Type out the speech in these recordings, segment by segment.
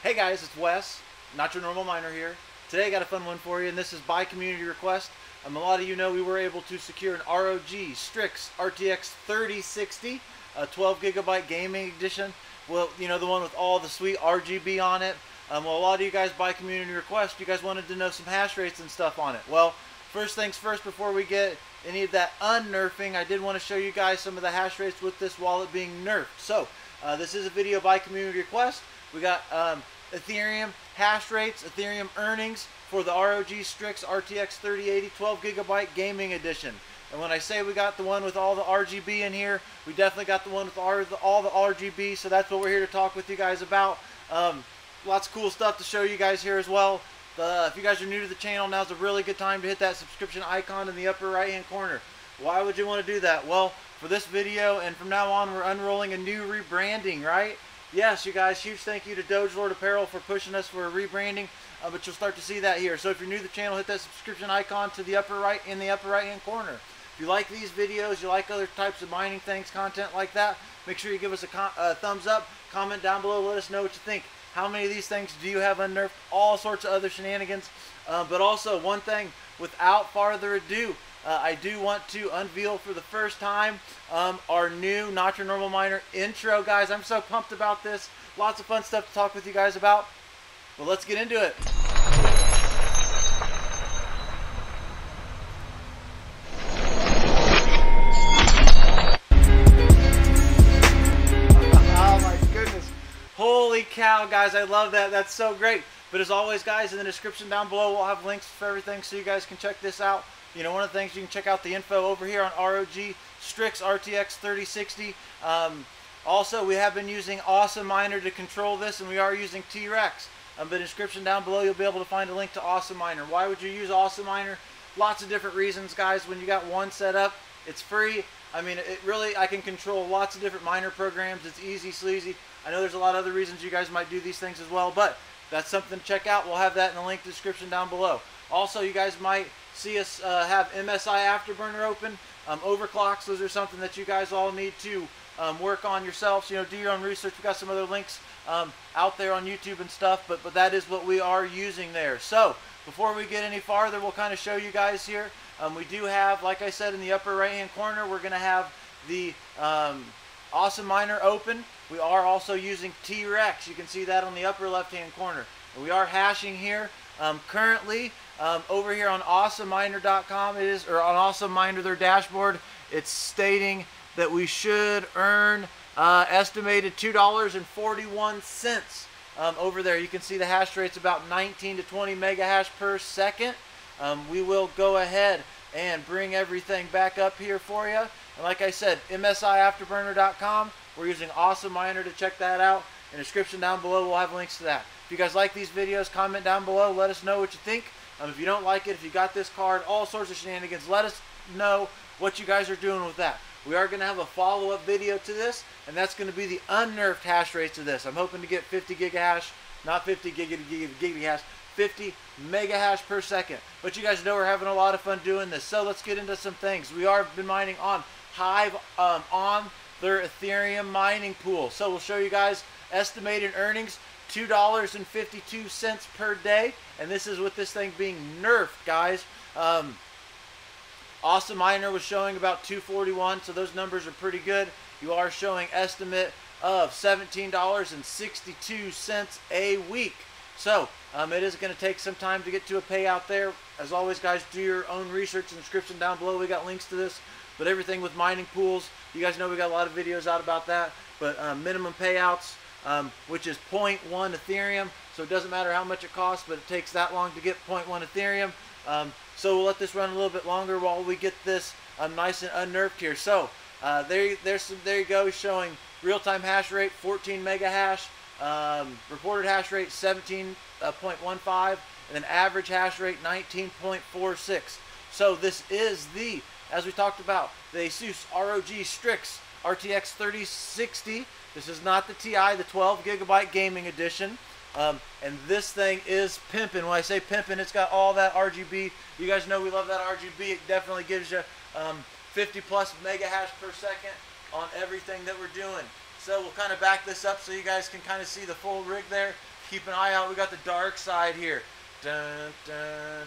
Hey guys, it's Wes, not your normal miner here. Today I got a fun one for you, and this is by community request. Um, a lot of you know we were able to secure an ROG Strix RTX 3060, a 12 gigabyte gaming edition. Well, you know the one with all the sweet RGB on it. Um, well, a lot of you guys by community request, you guys wanted to know some hash rates and stuff on it. Well, first things first, before we get any of that unnerfing, I did want to show you guys some of the hash rates with this wallet being nerfed. So, uh, this is a video by community request. We got um, Ethereum hash rates, Ethereum earnings for the ROG Strix RTX 3080 12 gigabyte gaming edition. And when I say we got the one with all the RGB in here, we definitely got the one with all the, RGB. So that's what we're here to talk with you guys about. Um, lots of cool stuff to show you guys here as well. The, if you guys are new to the channel, now's a really good time to hit that subscription icon in the upper right hand corner. Why would you want to do that? Well, for this video and from now on, we're unrolling a new rebranding, right? Yes, you guys, huge thank you to Dogelord Apparel for pushing us for a rebranding, uh, but you'll start to see that here. So if you're new to the channel, hit that subscription icon to the upper right in the upper right hand corner. If you like these videos, you like other types of mining things, content like that, make sure you give us a, a thumbs up, comment down below, let us know what you think. How many of these things do you have unnerfed? All sorts of other shenanigans. Uh, but also, one thing, without farther ado, uh, I do want to unveil for the first time um, our new Not Your Normal Miner intro, guys. I'm so pumped about this. Lots of fun stuff to talk with you guys about. Well, let's get into it. Cow, guys. I love that. That's so great. But as always, guys, in the description down below, we'll have links for everything so you guys can check this out. You know, one of the things you can check out the info over here on ROG Strix RTX 3060. Um, also, we have been using Awesome Miner to control this, and we are using T-Rex. Um, the description down below, you'll be able to find a link to Awesome Miner. Why would you use Awesome Miner? Lots of different reasons, guys. When you got one set up, it's free. I mean, it really, I can control lots of different miner programs. It's easy, sleazy. I know there's a lot of other reasons you guys might do these things as well, but that's something to check out. We'll have that in the link description down below. Also, you guys might see us uh, have MSI Afterburner open. Um, overclocks, those are something that you guys all need to um, work on yourselves. You know, do your own research. We've got some other links um, out there on YouTube and stuff, but, but that is what we are using there. So, before we get any farther, we'll kind of show you guys here. Um, we do have, like I said, in the upper right-hand corner, we're going to have the um, Awesome Miner open. We are also using T-Rex. You can see that on the upper left-hand corner. We are hashing here. Um, currently, um, over here on awesomeminer.com it is, or on Awesome Miner, their dashboard, it's stating that we should earn uh, estimated $2.41 um, over there. You can see the hash rate's about 19 to 20 mega hash per second. Um, we will go ahead and bring everything back up here for you. And like I said, MSIAfterburner.com. We're using Awesome Miner to check that out. In the description down below, we'll have links to that. If you guys like these videos, comment down below. Let us know what you think. Um, if you don't like it, if you got this card, all sorts of shenanigans, let us know what you guys are doing with that. We are going to have a follow-up video to this, and that's going to be the unnerfed hash rates of this. I'm hoping to get 50 gigahash, not 50 gigahash, gigahash, 50 mega hash per second. But you guys know we're having a lot of fun doing this. So let's get into some things. We are been mining on Hive um, on their Ethereum mining pool. So we'll show you guys estimated earnings $2.52 per day. And this is with this thing being nerfed, guys. Um, awesome Miner was showing about 241, so those numbers are pretty good. You are showing estimate of $17.62 a week. So um, it is going to take some time to get to a payout there. As always, guys, do your own research in the description down below. We got links to this. But everything with mining pools, you guys know we got a lot of videos out about that. But um, minimum payouts, um, which is 0.1 Ethereum. So it doesn't matter how much it costs, but it takes that long to get 0.1 Ethereum. Um, so we'll let this run a little bit longer while we get this um, nice and unnerfed here. So uh, there, there's some, there you go, showing real-time hash rate 14 mega hash, um, reported hash rate 17.15, uh, and then average hash rate 19.46. So this is the, as we talked about, the Asus ROG Strix RTX 3060. This is not the TI, the 12 gigabyte gaming edition. Um, and this thing is pimping. When I say pimping, it's got all that RGB. You guys know we love that RGB. It definitely gives you um, 50 plus mega hash per second on everything that we're doing. So we'll kind of back this up so you guys can kind of see the full rig there. Keep an eye out. We got the dark side here. Dun, dun,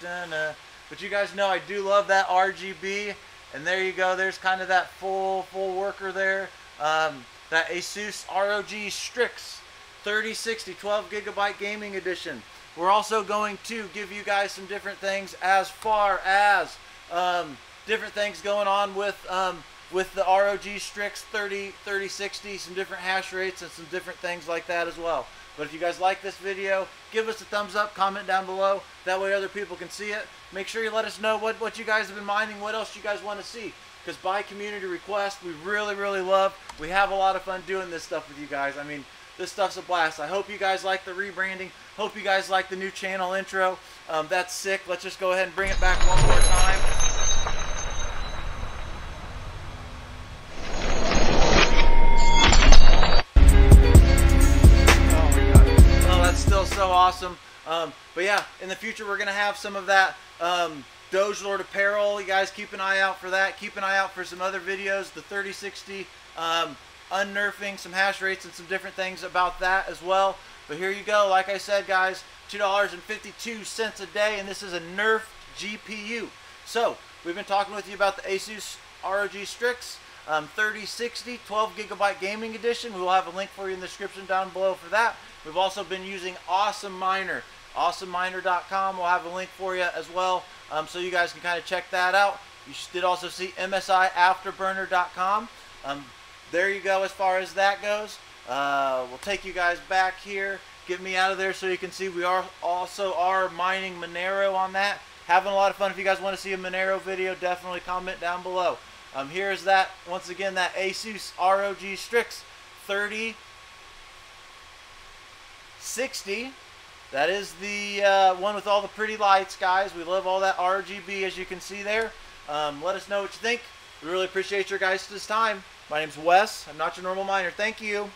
dun, but you guys know I do love that RGB. And there you go. There's kind of that full full worker there. Um, that Asus ROG Strix 3060 12 gigabyte gaming edition. We're also going to give you guys some different things as far as um, different things going on with um, with the ROG Strix 30 3060, some different hash rates and some different things like that as well. But if you guys like this video, give us a thumbs up, comment down below. That way other people can see it. Make sure you let us know what, what you guys have been mining, what else you guys want to see. Because by community request, we really, really love. We have a lot of fun doing this stuff with you guys. I mean, this stuff's a blast. I hope you guys like the rebranding. Hope you guys like the new channel intro. Um, that's sick. Let's just go ahead and bring it back one more time. But yeah, in the future we're gonna have some of that um, Dogelord apparel. You guys keep an eye out for that. Keep an eye out for some other videos. The 3060 um, unnerfing, some hash rates, and some different things about that as well. But here you go. Like I said, guys, two dollars and fifty-two cents a day, and this is a Nerf GPU. So we've been talking with you about the Asus ROG Strix. Um, 3060 12 gigabyte gaming edition. We will have a link for you in the description down below for that. We've also been using Awesome Miner, awesomeminer.com. We'll have a link for you as well, um, so you guys can kind of check that out. You did also see MSIAfterburner.com. Um, there you go as far as that goes. Uh, we'll take you guys back here, get me out of there so you can see we are also are mining Monero on that. Having a lot of fun. If you guys want to see a Monero video, definitely comment down below. Um, here's that, once again, that Asus ROG Strix 3060. That is the uh, one with all the pretty lights, guys. We love all that RGB, as you can see there. Um, let us know what you think. We really appreciate your guys' time. My name's Wes. I'm not your normal miner. Thank you.